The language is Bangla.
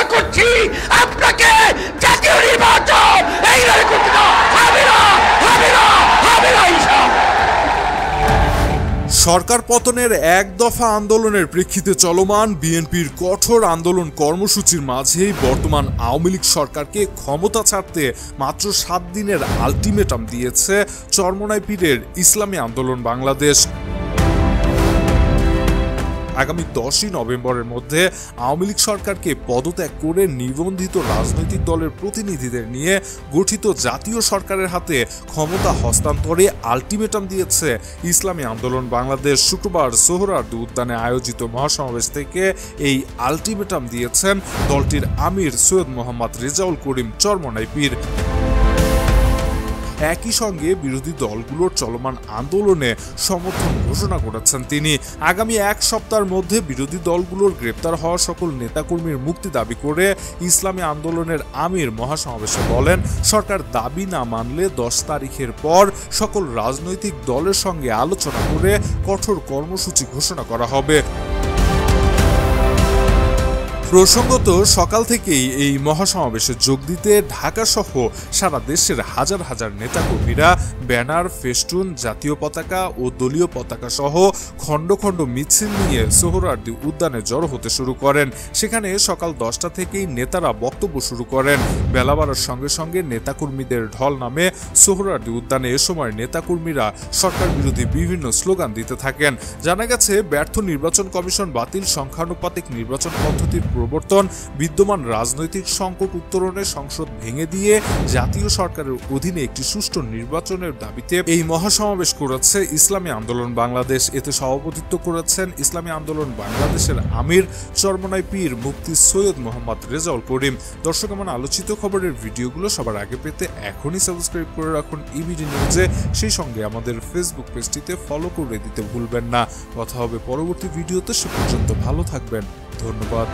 ঘোষণা করছি, আপনাকে জাতীয় নির্বাচন এইভাবে করতে হবে সরকার পতনের এক দফা আন্দোলনের প্রেক্ষিতে চলমান বিএনপির কঠোর আন্দোলন কর্মসূচির মাঝেই বর্তমান আওয়ামী লীগ সরকারকে ক্ষমতা ছাড়তে মাত্র সাত দিনের আলটিমেটাম দিয়েছে চরমনাই পীরের ইসলামী আন্দোলন বাংলাদেশ। আগামী দশই নভেম্বরের মধ্যে আওয়ামী লীগ সরকারকে পদত্যাগ করে নিবন্ধিত রাজনৈতিক দলের প্রতিনিধিদের নিয়ে গঠিত জাতীয় সরকারের হাতে ক্ষমতা হস্তান্তরে আলটিমেটাম দিয়েছে ইসলামী আন্দোলন বাংলাদেশ শুক্রবার সোহরার্দি উদ্যানে আয়োজিত মহাসমাবেশ থেকে এই আলটিমেটাম দিয়েছেন দলটির আমির সৈয়দ মোহাম্মদ রেজাউল করিম চরমনাই পীর। একই সঙ্গে বিরোধী দলগুলোর চলমান আন্দোলনে সমর্থন ঘোষণা করেছেন তিনি। আগামী এক সপ্তাহের মধ্যে বিরোধী দলগুলোর গ্রেপ্তার হওয়া সকল নেতাকর্মীর মুক্তি দাবি করে ইসলামী আন্দোলনের আমির মহাসমাবেশে বলেন, সরকার দাবি না মানলে দশ তারিখের পর সকল রাজনৈতিক দলের সঙ্গে আলোচনা করে কঠোর কর্মসূচি ঘোষণা করা হবে। প্রসঙ্গত, সকাল থেকেই এই মহাসমাবেশে যোগ দিতে ঢাকা সহ সারা দেশের হাজার হাজার নেতাকর্মীরা ব্যানার, ফেস্টুন, জাতীয় পতাকা ও দলীয় পতাকা সহ খণ্ড খণ্ড মিছিল নিয়ে সোহরার্দি উদ্যানে জড়ো হতে শুরু করেন। সেখানে সকাল দশটা থেকেই নেতারা বক্তব্য শুরু করেন। বেলা বাড়ার সঙ্গে সঙ্গে নেতাকর্মীদের ঢল নামে সোহরার্দি উদ্যানে এ সময় নেতাকর্মীরা সরকার বিরোধী বিভিন্ন স্লোগান দিতে থাকেন। জানা গেছে, ব্যর্থ নির্বাচন কমিশন বাতিল, সংখ্যানুপাতিক নির্বাচন পদ্ধতির প্রবর্তন, বিদ্যমান রাজনৈতিক সংকট উত্তরণে সংসদ ভেঙে দিয়ে জাতীয় সরকারের অধীনে একটি সুষ্ঠু নির্বাচনের দাবিতে এই মহাসমাবেশ করেছে ইসলামী আন্দোলন বাংলাদেশ। এতে সভাপতিত্ব করেছেন ইসলামী আন্দোলন বাংলাদেশের আমির, চরমনাই পীর মুফতি সৈয়দ মোহাম্মদ রেজাউল করিম। দর্শক, এমন আলোচিত খবরের ভিডিওগুলো সবার আগে পেতে এখনই সাবস্ক্রাইব করে রাখুন ইবিডি নিউজে সেই সঙ্গে আমাদের ফেসবুক পেজটিতে ফলো করে দিতে ভুলবেন না। কথা হবে পরবর্তী ভিডিওতে। সে পর্যন্ত ভালো থাকবেন। ধন্যবাদ।